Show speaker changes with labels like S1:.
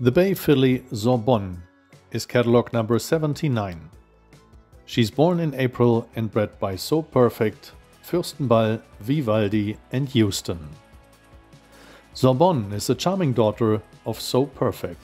S1: The Bay filly Sorbonne is catalog number 79. She's born in April and bred by So Perfect, Fürstenball, Vivaldi and Houston. Sorbonne is a charming daughter of So Perfect.